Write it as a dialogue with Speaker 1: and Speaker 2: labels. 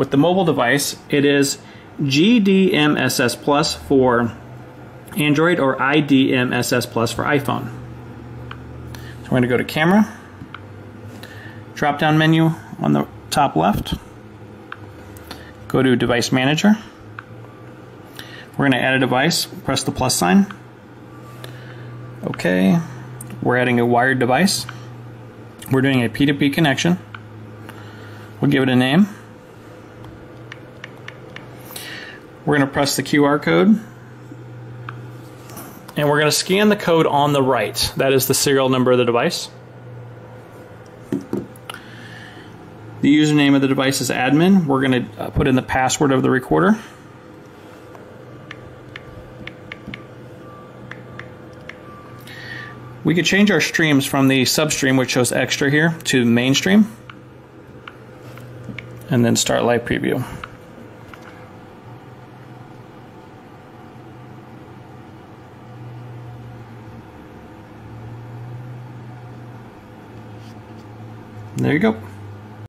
Speaker 1: with the mobile device, it is GDMSS Plus for Android or IDMSS Plus for iPhone. So we're going to go to Camera, drop down menu on the top left, go to Device Manager. We're going to add a device, press the plus sign. Okay, we're adding a wired device. We're doing a P2P connection. We'll give it a name. We're going to press the QR code. And we're going to scan the code on the right. That is the serial number of the device. The username of the device is admin. We're going to uh, put in the password of the recorder. We could change our streams from the substream, which shows extra here, to mainstream. And then start live preview. There you go.